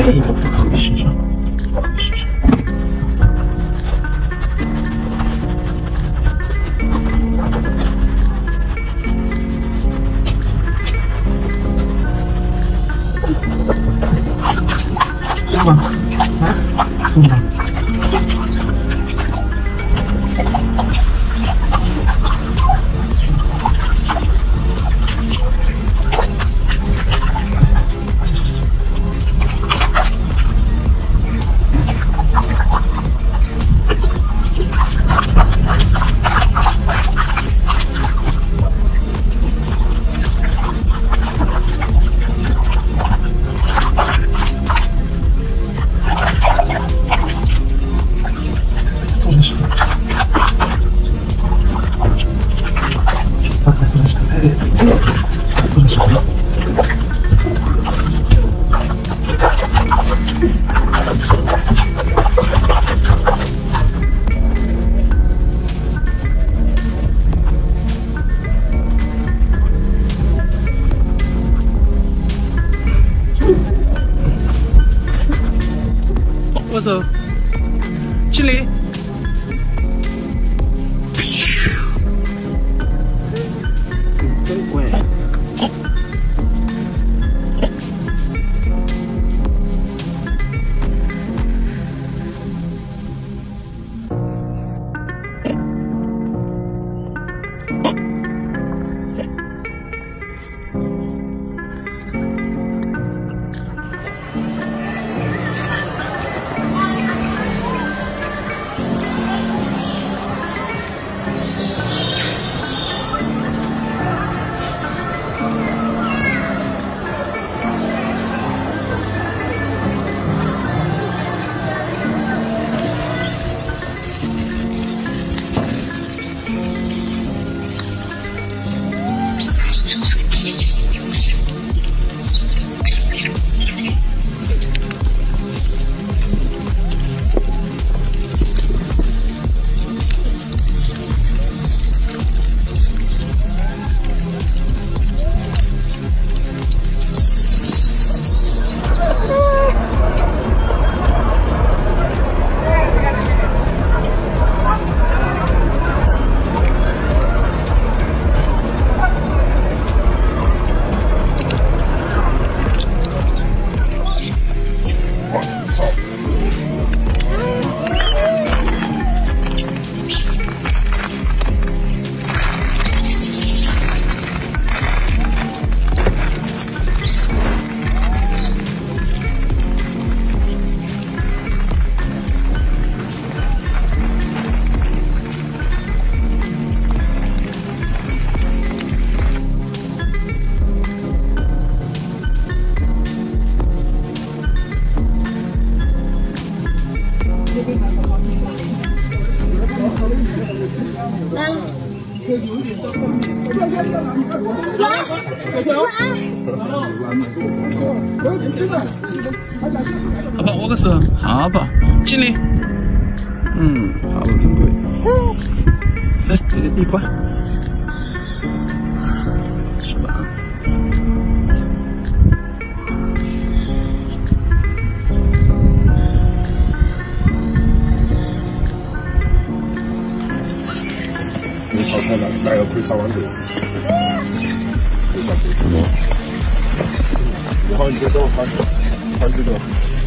哎呦，你身上，你身上。怎么了？啊？怎么了？好吧握个手好宝敬礼嗯好珍贵来给个地瓜。你炒菜了，那要可以烧完头。可以烧头。然后你就给我翻翻这个。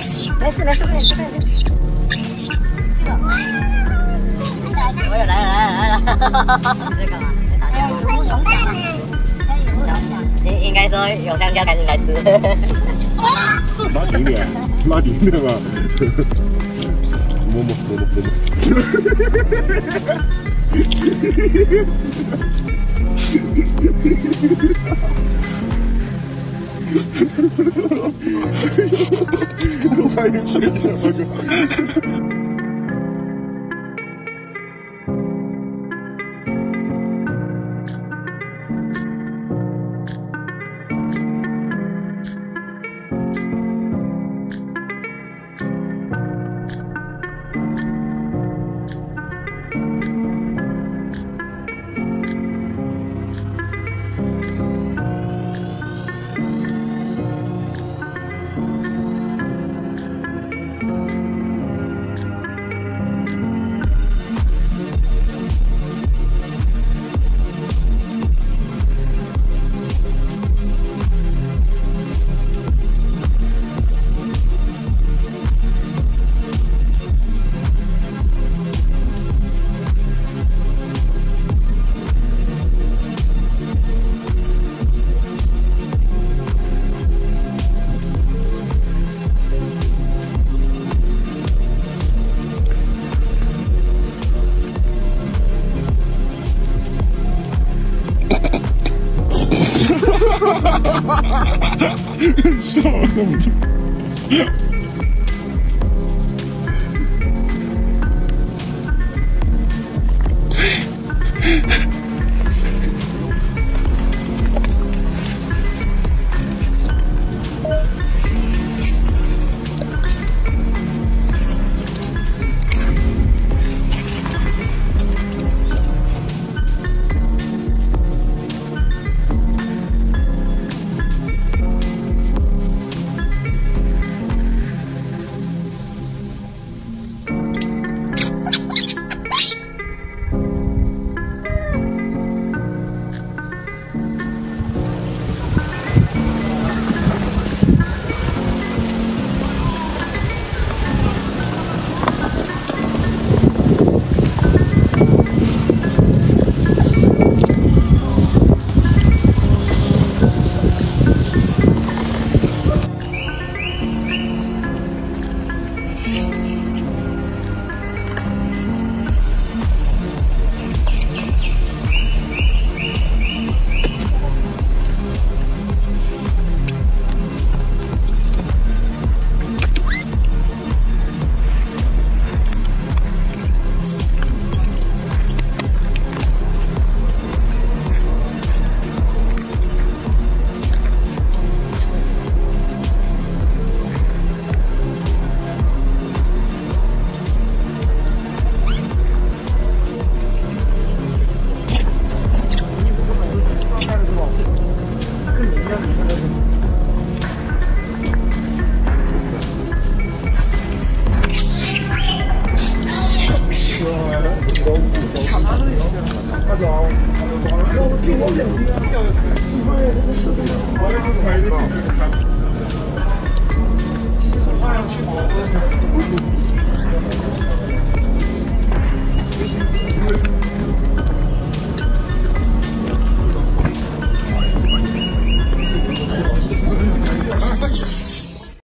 没事没事，没事没事没事没事。我又来了来了来了，这干嘛？很勇敢呢。应应该说有香蕉赶紧来吃。拉近点，拉近点嘛。摸摸摸摸摸摸。欢迎欢迎大哥。 Sold. Yeah. 我也是买的。